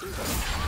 Thank you.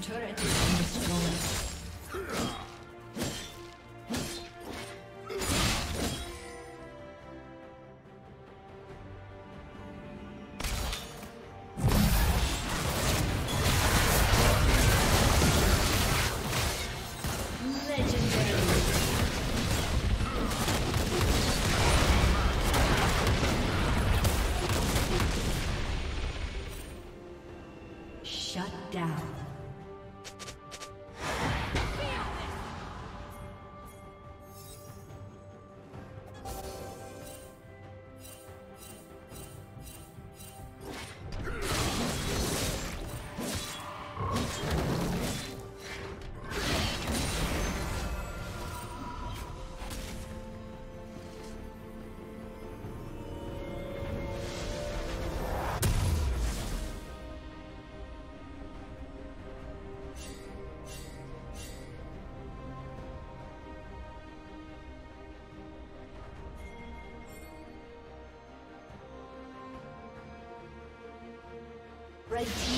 turret. Red team